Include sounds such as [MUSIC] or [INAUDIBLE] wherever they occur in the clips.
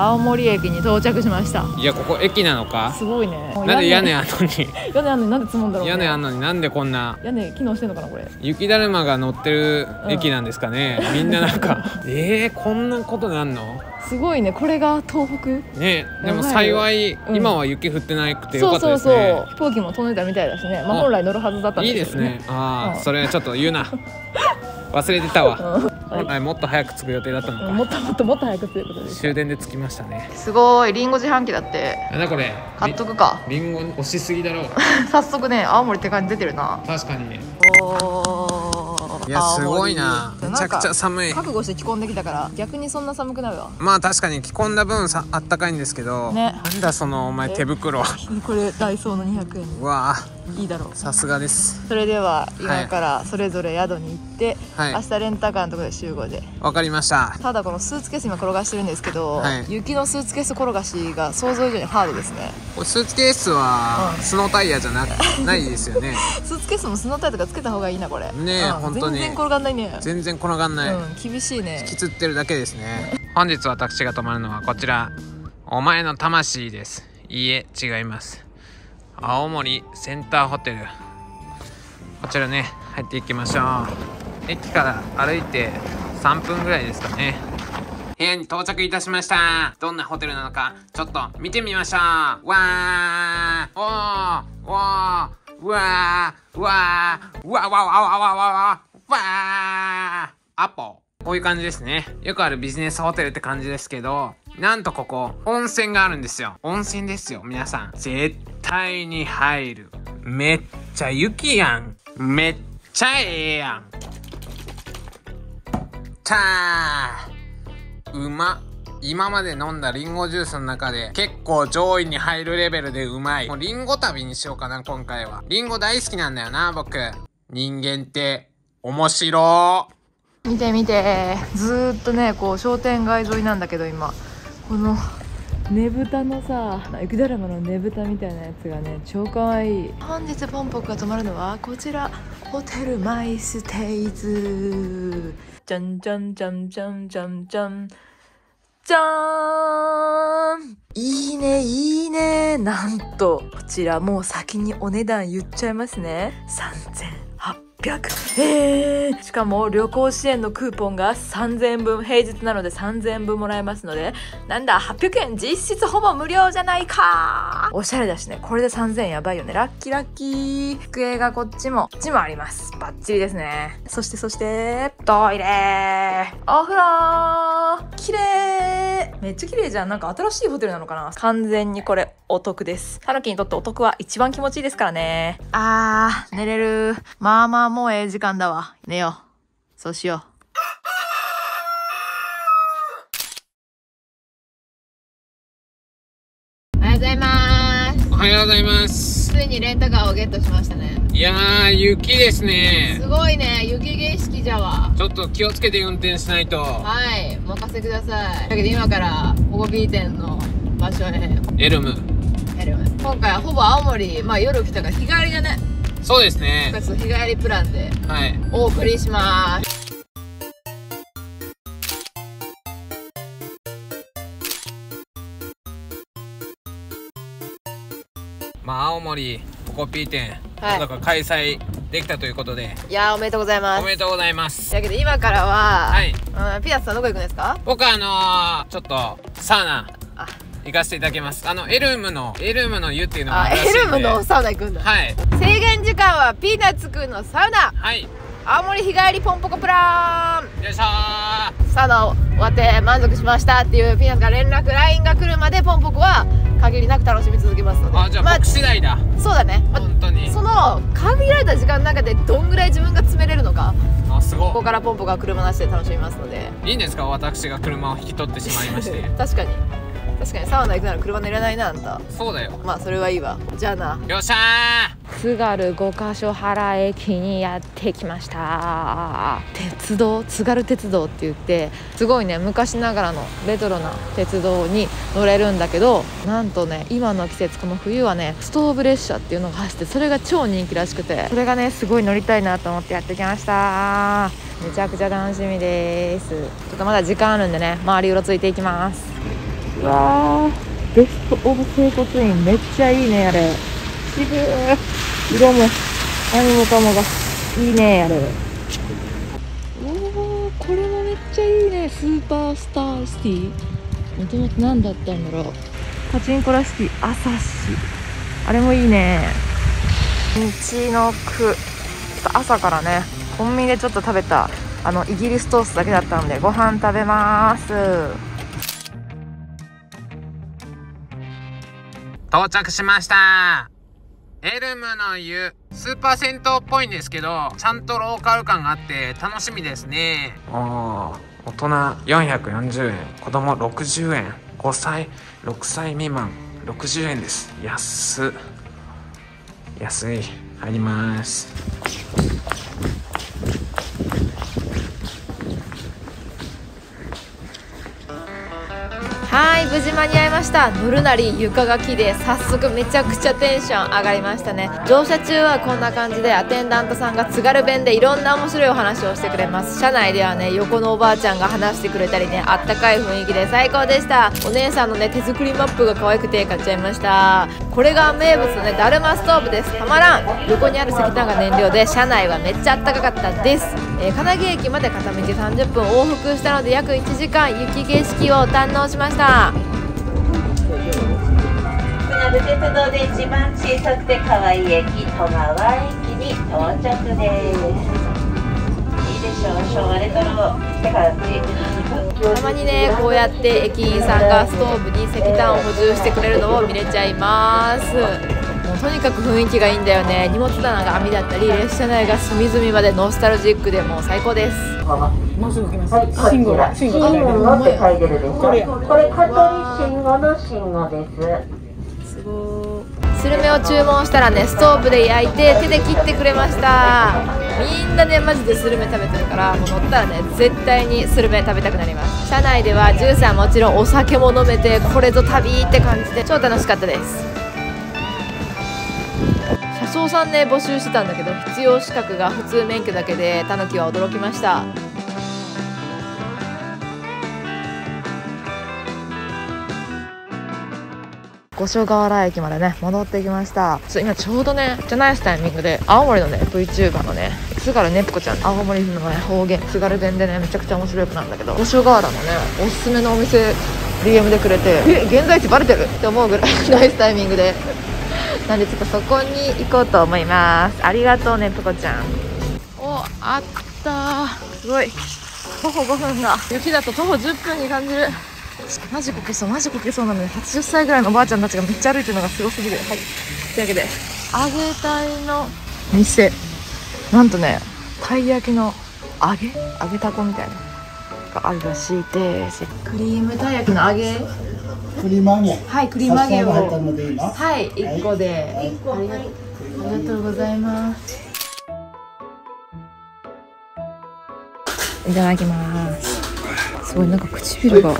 青森駅に到着しました。いやここ駅なのか？すごいね。なんで屋根あんのに？[LAUGHS] 屋根あんのになんで積むんだろう、ね、屋根あんのになんでこんな？屋根機能してんのかなこれ。雪だるまが乗ってる駅なんですかね、みんななんか [LAUGHS] えー、こんなことなんの？すごいね。これが東北？ねでも幸い、うん。今は雪降ってなくてよかそうそうそう。ったですね飛行機も飛んでたみたいだしね、まあ、あ本来乗るはずだったんいいですけどですね。ああ、うん。それちょっと言うな [LAUGHS] 忘れてたわ。うん。本来もっと早く着く予定だったのか。もっともっともっと早くということです。終電で着きましたね。すごいリンゴ自販機だって。なんだこれ買っとくか。りりんご押しすぎだろ。う [LAUGHS] 早速ね青森って感じ出てるな。確かにおいやすごいな。めちゃくちゃ寒い。覚悟して着込んできたから逆にそんな寒くなるわ。まあ確かに着込んだ分さあったかいんですけど、ね。なんだそのお前え？手袋。[LAUGHS] これダイソーの200円。うわいいだろう。さすがです。それでは今からそれぞれ宿に行って、はい。明日レンタカーのところで集合で。わかりました。ただこのスーツケース今転がしてるんですけど、はい。雪のスーツケース転がしが想像以上にハードですね。スーツケースはうん。スノータイヤじゃな [LAUGHS] ないですよね。スーツケースもスノータイとかつけた方がいいなこれ。ねえうん。本当に。全然転がんないね。全然転がんない、うん厳しいね。引きつってるだけですね。本日私が泊まるのはこちら。お前の魂です。いいえ違います青森センターホテル。こちらね入っていきましょう。駅から歩いて3分ぐらいですかね。部屋に到着いたしました。どんなホテルなのかちょっと見てみましょう。わーおーおーうわーうわーうわーわーわーわーわーわわーアポこういう感じですね。よくあるビジネスホテルって感じですけどなんとここ温泉があるんですよ。温泉ですよ皆さん。絶対に入る。めっちゃ雪やん。めっちゃええやん。たー。うま。今まで飲んだリンゴジュースの中で結構上位に入るレベルでうまい。もうリンゴ旅にしようかな、今回は。リンゴ大好きなんだよな、僕。人間って。面白見て見て。ずっとねこう商店街沿いなんだけど今。このねぶたのさ雪だるまのねぶたみたいなやつがね超かわいい。本日ポンポコが泊まるのはこちらホテルマイステイズ。じゃんじゃんじゃんじゃんじゃんじゃん。じゃーん。いいねいいね。なんとこちらもう先にお値段言っちゃいますね。3000しかも旅行支援のクーポンが3000円分平日なので3000円分もらえますのでなんだ800円実質ほぼ無料じゃないか。おしゃれだしね。これで3000円やばいよね。ラッキーラッキー。机がこっちもこっちもあります。バッチリですね。そしてそしてトイレ。お風呂。綺麗。めっちゃ綺麗じゃん。なんか新しいホテルなのかな。完全にこれ。お得です。タヌキにとってお得は一番気持ちいいですからね。あー寝れる。まあまあもうええ時間だわ。寝よう。そうしよう。おはようございます。おはようございます。ついにレンタカーをゲットしましたね。いやー、雪ですね。すごいね。雪景色じゃわ。ちょっと気をつけて運転しないと。はい。任せください。だけど今からホゴビー店の場所へ。エルム。やります今回はほぼ青森まあ夜来たから日帰りだね。そうですね。今日日帰りプランではい。お送りします。まあ、青森ポコピー店、はい。なんか開催できたということで、いやーおめでとうございます。おめでとうございます。だけど今からは、はい。うん、ピアスさんどこ行くんですか？僕はあのー、ちょっとサウナあ行かせていただきます。あのエルムのエルムの湯っていうのがあエルムのサウナ行くんだ、はい。制限時間はピーナッツくんのサウナ。はい。よ青森日帰りポンポコプラン。いしょー。サウナを終わって満足しましたっていうピーナッツから連絡 LINE が来るまでポンポコは限りなく楽しみ続けますので。あじゃあま僕次第だ、そうだね、ま本当に。その限られた時間の中でどんぐらい自分が詰めれるのか。あすごここからポンポコは車なしで楽しみますので。いいいんですか？私が車を引き取ってしまいまして。[LAUGHS] 確かに確かにサウナ行くなら車乗れないなあんた。そうだよ。まあそれはいいわ。じゃあな。よっしゃ津軽五箇所原駅にやってきました。鉄道津軽鉄道って言ってすごいね昔ながらのレトロな鉄道に乗れるんだけどなんとね今の季節この冬はねストーブ列車っていうのが走ってそれが超人気らしくてそれがねすごい乗りたいなと思ってやってきました。めちゃくちゃ楽しみです。ちょっとまだ時間あるんでね周りうろついていきますうわー。ベストオブ整骨院めっちゃいいねあれ。渋い色も何もかもがいいねあれ。おーこれもめっちゃいいね。スーパースターシティ。もともと何だったんだろう。パチンコラシティ朝市あれもいいね。道のく。朝からねコンビニでちょっと食べたあのイギリストーストだけだったのでご飯食べます到着しました。エルムの湯。スーパー銭湯っぽいんですけどちゃんとローカル感があって楽しみですね。おー大人440円。子供60円。5歳6歳未満。60円です。安っ。安い。入ります。はい無事間に合いました。乗るなり床が木で早速めちゃくちゃテンション上がりましたね。乗車中はこんな感じでアテンダントさんが津軽弁でいろんな面白いお話をしてくれます。車内ではね横のおばあちゃんが話してくれたりねあったかい雰囲気で最高でした。お姉さんのね手作りマップが可愛くて買っちゃいました。これが名物のねだるまストーブです。たまらん。横にある石炭が燃料で車内はめっちゃあったかかったです、えー金木駅まで片道30分往復したので約1時間雪景色を堪能しました。船部鉄道で一番小さくて可愛い駅戸川駅に到着です。たまにねこうやって駅員さんがストーブに石炭を補充してくれるのを見れちゃいます。もうとにかく雰囲気がいいんだよね。荷物棚が網だったり列車内が隅々までノスタルジックでもう最高です。もうすぐ来ます。はい、って書いてるでしょ。これ。やこれ香取信号の信号です。すごいスルメを注文したらねストーブで焼いて手で切ってくれました。みんなねマジでスルメ食べてるからもう乗ったらね絶対にスルメ食べたくなります。車内ではジュースはもちろんお酒も飲めてこれぞ旅って感じで超楽しかったです。車掌さんね募集してたんだけど必要資格が普通免許だけでタヌキは驚きました。五所川原駅までね戻ってきました。ちょ今ちょうどねじゃないタイミングで青森のね VTuber のね津軽ねっこちゃん青森のね方言津軽弁でねめちゃくちゃ面白い子なんだけど五所川原のねおすすめのお店 DM でくれてえ現在地バレてる？って思うぐらい [LAUGHS] ナイスタイミングで。なんでちょっとそこに行こうと思います。ありがとうねぷこちゃん。おあったすごい。徒歩5分が。雪だと徒歩10分に感じるマジこけそうマジこけそうなので80歳ぐらいのおばあちゃんたちがめっちゃ歩いてるのがすごすぎる。はい。というわけで揚げたいの店。なんとねたい焼きの揚げ？揚げたこみたいながあるらしいですクリームたい焼きの揚げ。クリーム揚げ。はいクリーム揚げを。はい1個で、ありがありがとうございます。いただきます。すごいなんか唇が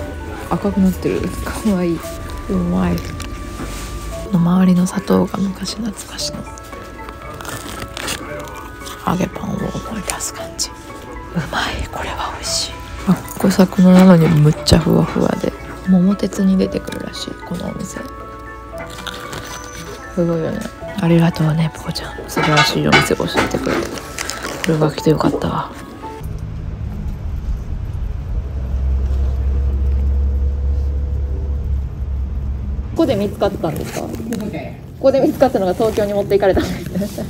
赤くなってる。かわいい。うまい。の周りの砂糖が昔懐かしの。揚げパンを思い出す感じ。うまい。これは美味しい。あこれ作のなのにむっちゃふわふわで。桃鉄に出てくるらしい。このお店。すごいよね。ありがとうねポコちゃん。素晴らしいお店教えてくれて。これが来てよかったわここで見つかったんですか？ここで。見つかったのが東京に持っていかれたんですね。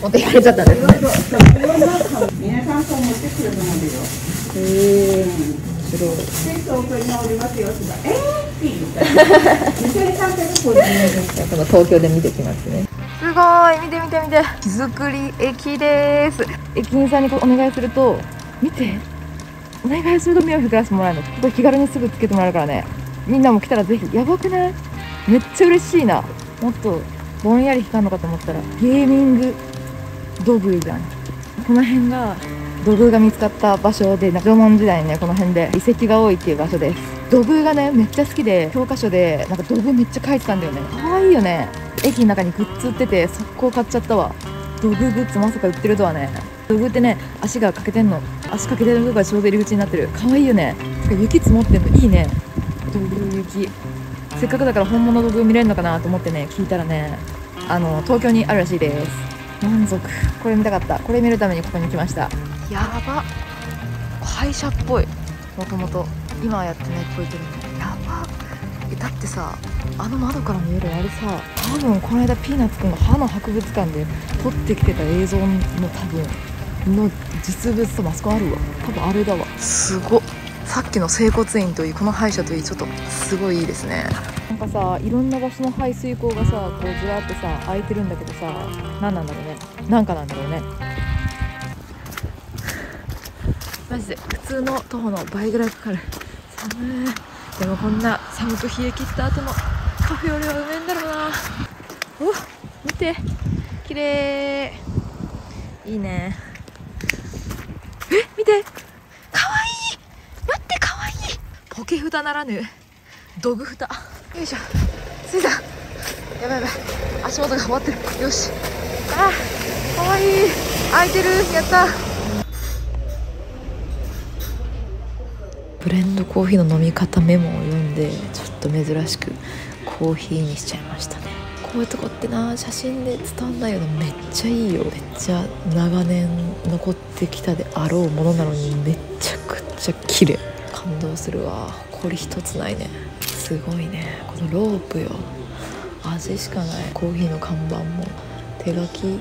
持っていかれちゃった。んですね皆さんと持ってくるのもでよ。へえ面白いで、東京におりますよ。えーって言った。店にさんとこれね。この東京で見てきますねすごい見て見て見て木造り駅です駅員さんにお願いすると見てお願いすると目を光らせてもらえるのこれ気軽にすぐつけてもらえるからねみんなも来たらぜひやばくない？めっちゃ嬉しいな。もっとぼんやり光るのかと思ったらゲーミング土偶じゃん。この辺が土偶が見つかった場所で縄文時代にねこの辺で遺跡が多いっていう場所です。土偶がねめっちゃ好きで教科書でなんか土偶めっちゃ描いてたんだよね。可愛いいよね。駅の中にグッズ売ってて速攻買っちゃったわ。土偶グッズまさか売ってるとはね。ドグってね足が欠けてんの。足欠けてるとこがちょうど入り口になってる。可愛いいよね。雪積もってんのいいね。雪せっかくだから本物のドグ見れるのかなと思ってね聞いたらねあの東京にあるらしいです満足これ見たかったこれ見るためにここに来ましたやば会社っぽいもともと今はやってないっぽいけどやばえだってさあの窓から見えるあれさ多分この間ピーナッツくんが歯の博物館で撮ってきてた映像の多分の実物とマスコあるわ多分あれだわすごっさっきの整骨院といいこの歯医者といいちょっとすごいいいですね。なんかさいろんな場所の排水口がさこうずらってさ開いてるんだけどさ何なんだろうね。なんかなんだろうね。マジで普通の徒歩の倍ぐらいかかる。寒い。でもこんな寒く冷え切った後のカフェよりはうめえんだろうな。お見て。綺麗。いいね。え見てかわいい待ってかわいいポケフタならぬドグフタよいしょ。着いたやばいやばい。足元が終わってる。よし。あかわいい。開いてる。やった。ブレンドコーヒーの飲み方メモを読んでちょっと珍しくコーヒーにしちゃいましたね。こういうとこってな写真で伝わんないよなめっちゃいいよ。めっちゃ長年残ってきたであろうものなのにめちゃくちゃ綺麗。感動するわ。誇り一つないね。すごいね。このロープよ。味しかない。コーヒーの看板も。手書き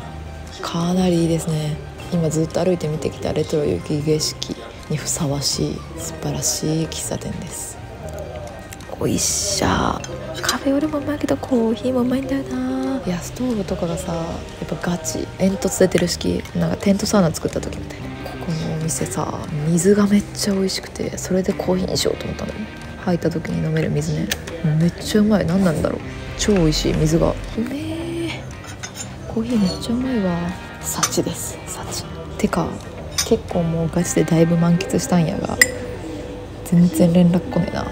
かなりいいですね。今ずっと歩いて見てきた。レトロ雪景色にふさわしい。素晴らしい喫茶店です。おいしゃカフェよりもうまいけどコーヒーもうまいんだよな。いやストーブとかがさやっぱガチ。煙突出てる式。なんかテントサウナ作った時みたいな。店さ水がめっちゃ美味しくてそれでコーヒーにしようと思ったのよ。入った時に飲める水ね。めっちゃうまい。何なんだろう。超美味しい水が。うめえコーヒーめっちゃうまいわ。幸です。幸てか結構もうガチでだいぶ満喫したんやが全然連絡来ねえな。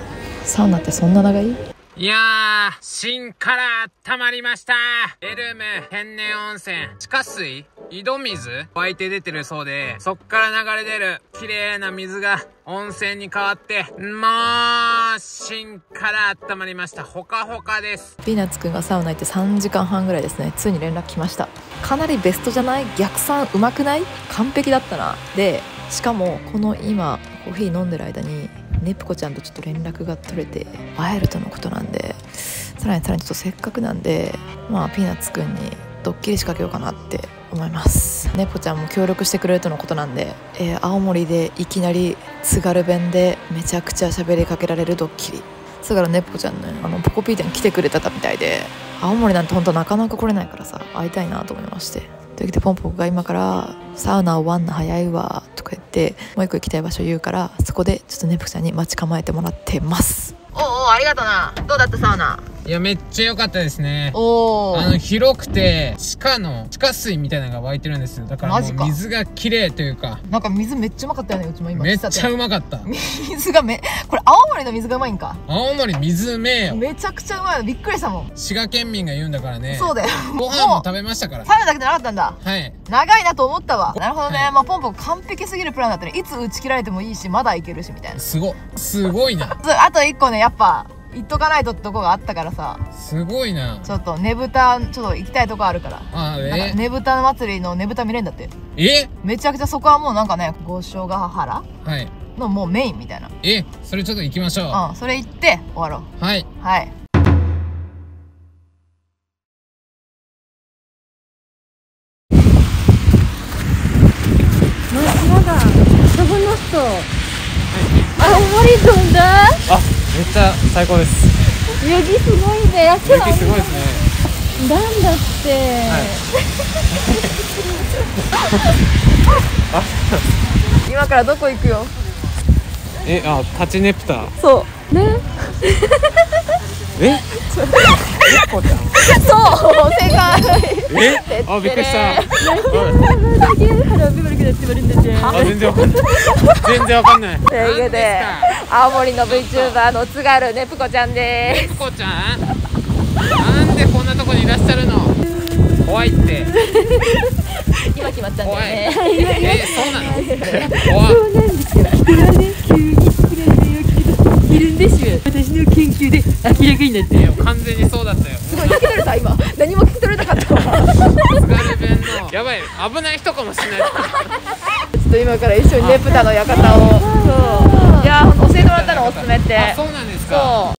サウナってそんな長い？いやー、芯から温まりました。エルム天然温泉。地下水？井戸水？湧いて出てるそうで、そっから流れ出る綺麗な水が温泉に変わって、もう、芯から温まりました。ほかほかです。ピーナッツくんがサウナ行って3時間半ぐらいですねついに連絡来ましたかなりベストじゃない逆算うまくない完璧だったなでしかもこの今コーヒー飲んでる間にネプコちゃんとちょっと連絡が取れて会えるとのことなんでさらにさらにちょっとせっかくなんでまあピーナッツくんにドッキリ仕掛けようかなって思います。ネポちゃんも協力してくれるとのことなんで、えー青森でいきなり津軽弁でめちゃくちゃ喋りかけられるドッキリ。津軽ネポちゃんねあのポコピー店来てくれたみたいで青森なんて本当なかなか来れないからさ会いたいなと思いまして。というわけでポンポコが今から「サウナ終わんの早いわ」とか言ってもう一個行きたい場所言うからそこでちょっとネポちゃんに待ち構えてもらってます。おおありがとうな。どうだったサウナ？いや、めっちゃ良かったですね。おあの、広くて、地下の、地下水みたいなのが湧いてるんですよ。だからもマジかう水が綺麗というか、なんか水めっちゃうまかったよねうちも今めっちゃ喫うまかった。水がめこれ青森の水がうまいんか？青森水うめえよ。めちゃくちゃうまいのびっくりしたもん、滋賀県民が言うんだからね。そうだよご飯も食べましたから。サウナだけじゃなかったんだはい。長いなと思ったわなるほどね、はいまあポンポン完璧すぎるプランだったねいつ打ち切られてもいいしまだいけるしみたいなすご、すごいな。[LAUGHS] ずあと一個ねやっぱ言っとかないとってとこがあったからさ。すごいな。ちょっとねぶたちょっと行きたいとこあるから。あ、え？ねぶた祭りのねぶた見れんだって。え？めちゃくちゃそこはもうなんかね五所ヶ原はい。のもうメインみたいな。え、それちょっと行きましょう。うんそれ行って終わろう。はい。はい青森飛んだあ、めっちゃ最高です。雪すごいね。焼け雪すごいですね。なんだって、[LAUGHS] 今からどこ行くよ？え、あ、タチネプター。そう。ね。え？え？あ、びっくりした。あ、全然わかんない。全然わかんない。というわけで青森の VTuber の津軽ねぷこちゃんです。猫ちゃん？なんでこんなとこにいらっしゃるの？怖いって。今決まったんだね。[LAUGHS] えそうなの？怖っ。そうなんですよ。人はね急にプレゼンをいるんですよ。私の研究で明らかになっていや完全にそうだったよ。すごい聞き取れた今。何も聞き取れなかったわちょ津軽弁のやばい危ない人かもしれない。っと今から一緒にネプタの館を。そう。いやー教えてもらったのおすすめって。あそうなんですか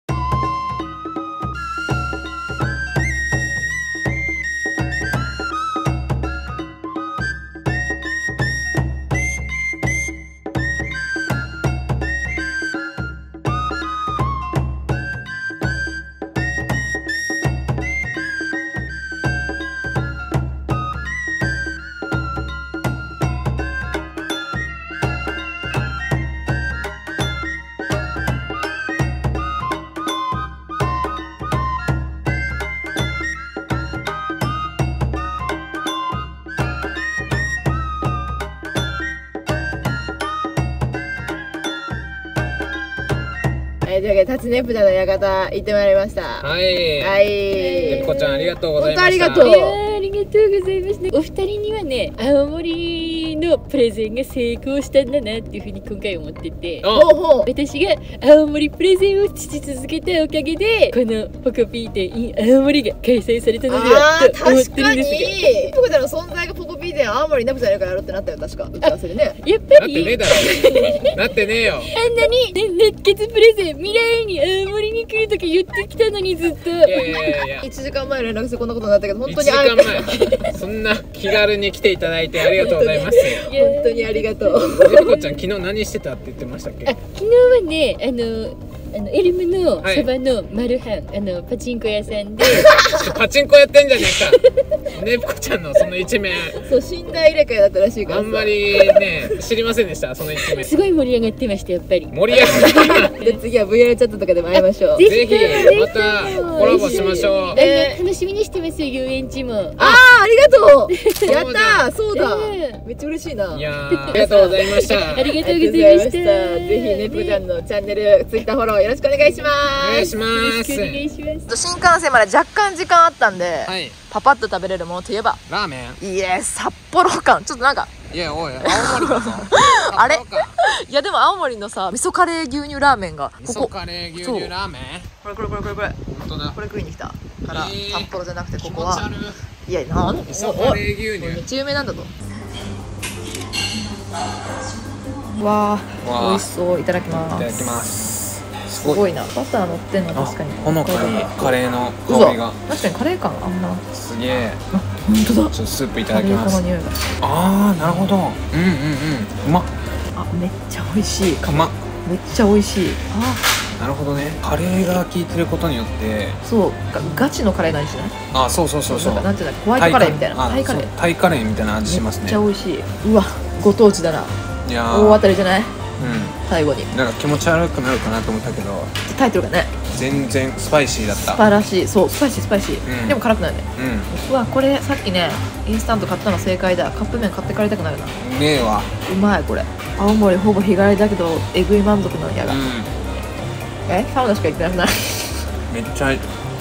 というわけで、タツネプタの館行ってまいりました。ははい。い。ねぷこちゃんありがとうございました。本当ありがとう。いやーありがとうございます。ねお二人にはね青森のプレゼンが成功したんだなっていうふうに今回思ってて。あほうほう。私が青森プレゼンをし続けたおかげでこのポコピー展 in 青森が開催されたのであはーと思って確かにるんですが。ネプタの存在がポコピーで青森ネプタやるからやろうってなったよ確か。打ち合わせでね。やっぱり？なってねえだろ。なってねえよ。あんなに、ね、熱血プレゼン未来に青森に来るとか言ってきたのにずっと。いやいやいや。いや1時間前連絡してこんなことになったけど本1当にあ時間前。そんな気軽に来ていただいてありがとうございます本当にありがとう。ねぷこちゃん昨日何してたって言ってましたっけ？あ昨日はねあのあのエルムのはい。そばのマルハン、あのパチンコ屋さんで。パチンコやってんじゃねえか。[LAUGHS] ねぷこちゃんのその一面。そう寝台入れ替えだったらしいからさ。あんまりね知りませんでしたその一面。すごい盛り上がってましたやっぱり。盛り上がっで次は VR チャットとかでも会いましょう。ぜぜひまたコラボしましょう。あのえー。楽しみにしてますよ遊園地も。ああありがとう。[LAUGHS] やったー。そうだ。うんめっちゃ嬉しいな。いやー。ありがとうございました。ありがとうございました。ぜひねぷこちゃんのチャンネルツイッターフォローよろしくお願いします。お願いしまよろしすくお願いします。新幹線まで若干時間あったんで、はい。パパッと食べれるものといえばラーメン。いえ札幌感。ちょっとなんかいやおい青森だぞ [LAUGHS] あれ？いやでも青森のさ味噌カレー牛乳ラーメンが味こ。こ噌カレー牛乳ラーメン？これこれこれこれこれ。本当だ。これ食いに来た。から、えー札幌じゃなくてこ気こは。持ち悪。いいやなん味噌カレー牛乳。めっちゃ有名なんだとわあ。わあ。美味しそう。いただきます。いただきますすすごい。なバター乗ってんのあ確かに。ほのかにカレーの嘘。香りが。確かにカレー感あんな。すげえ。あ本当だ。ちょっとスープいただきます。粉の匂いが。あーなるほど。うんうんうん。うまっ。あめっちゃ美味しい。うまっ。めっちゃ美味しい。あ。なるほどね。カレーが効いてることによって。そう。ガガチのカレーなんしない？あそうそうそうそう。なんていうんだ？ホワイトカレーみたいな。あタイカレー。タイカレーみたいな味しますめっねちゃ美味しい。うわご当地だな。いや大当ーたりじゃない？うん最後に。なんか気持ち悪くなるかなと思ったけどタイトルがね。全然スパイシーだった。素晴らしいそうスパイシースパイシー、うん。でも辛くないね。ううわこれさっきねインスタント買ったの正解だ。カップ麺買って帰りたくなるな。んねえわ。うまいこれ。青森ほぼ日帰りだけどえぐい満足なんやが、うん。え？サウナしか行ってなくない。めっちゃ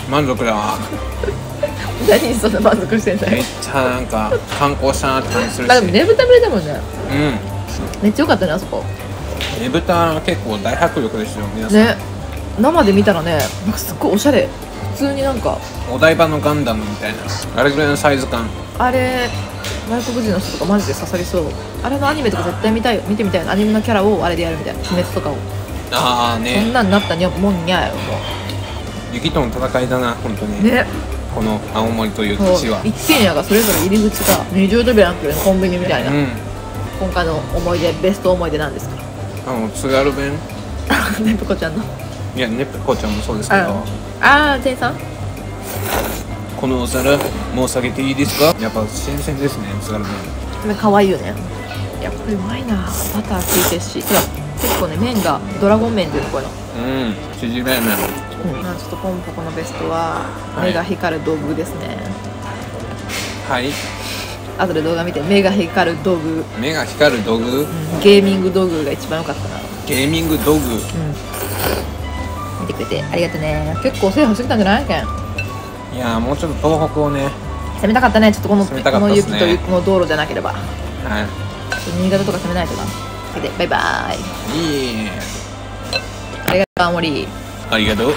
満足だわ。[LAUGHS] 何にそんな満足してんだめっよちゃなんか観光したなって感じするし。だからねぶたぶれだもんね。うん。めっちゃ良かったねあそこね。ぶた結構大迫力ですよ皆さん、ね。生で見たらねなんかすっごいおしゃれ。普通になんかお台場のガンダムみたいな。あれぐらいのサイズ感。あれ外国人の人とかマジで刺さりそう。あれのアニメとか絶対見たいよ。見てみたいアニメのキャラをあれでやるみたいな。鬼滅とかを、ああそんねなんなったにゃもんにゃやよも雪との戦いだな本当に、うね。この青森という土地は。一軒家がそれぞれ入り口が二重扉になってるコンビニみたいな、うん。今回の思い出ベスト思い出なんですか？あの津軽弁？[LAUGHS] ねぷこちゃんの。いやねぷこちゃんもそうですけど。ああ店員さん？このお皿もう下げていいですか？やっぱ新鮮ですね津軽弁。ね可愛いよね。いやこれうまいな。バター効いてるし。結構ね麺がドラゴン麺っていうの。こういうん縮れ麺。うん、まあちょっとポンポコのベストははい。目が光る道具ですね、はい後で動画見て目が光る道具、目が光る道具？うん。ゲーミング道具が一番良かったな。ゲーミング道具。うん。見てくれてありがとうね。結構制覇してきたんじゃない？けんいやーもうちょっと東北をね。攻めたかったね。ちょっとこの攻めたかこの雪と雪の道路じゃなければ。は新潟とか攻めないとな。でバイバイ。いいいありがとう青森。ありがとう